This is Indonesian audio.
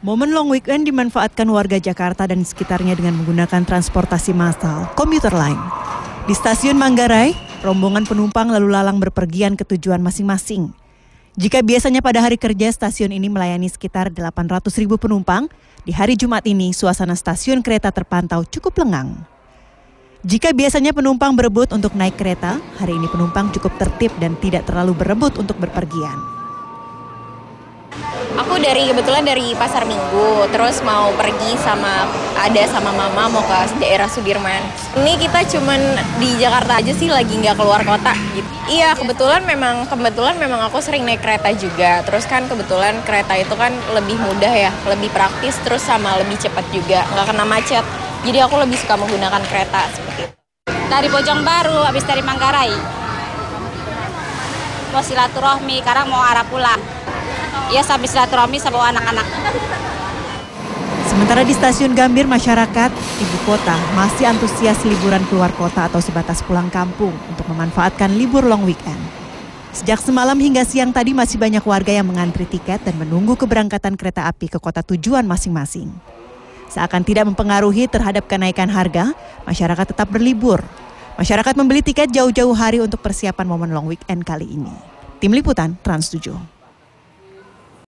Momen long weekend dimanfaatkan warga Jakarta dan sekitarnya dengan menggunakan transportasi massal, komuter lain. Di stasiun Manggarai, rombongan penumpang lalu lalang berpergian ke tujuan masing-masing. Jika biasanya pada hari kerja stasiun ini melayani sekitar 800 ribu penumpang, di hari Jumat ini suasana stasiun kereta terpantau cukup lengang. Jika biasanya penumpang berebut untuk naik kereta, hari ini penumpang cukup tertib dan tidak terlalu berebut untuk berpergian. Aku dari kebetulan dari pasar Minggu, terus mau pergi sama ada sama mama mau ke daerah Sudirman. Ini kita cuman di Jakarta aja sih lagi nggak keluar kota gitu. Iya kebetulan memang kebetulan memang aku sering naik kereta juga. Terus kan kebetulan kereta itu kan lebih mudah ya, lebih praktis, terus sama lebih cepat juga, nggak kena macet. Jadi aku lebih suka menggunakan kereta seperti itu. Dari Bojong Baru, habis dari Manggarai. Mau silaturahmi, sekarang mau arah pulang ya sambil silaturahmi sama anak-anak. Sementara di stasiun Gambir, masyarakat ibu kota masih antusias liburan keluar kota atau sebatas pulang kampung untuk memanfaatkan libur long weekend. Sejak semalam hingga siang tadi masih banyak warga yang mengantri tiket dan menunggu keberangkatan kereta api ke kota tujuan masing-masing. Seakan tidak mempengaruhi terhadap kenaikan harga, masyarakat tetap berlibur. Masyarakat membeli tiket jauh-jauh hari untuk persiapan momen long weekend kali ini. Tim Liputan Trans 7.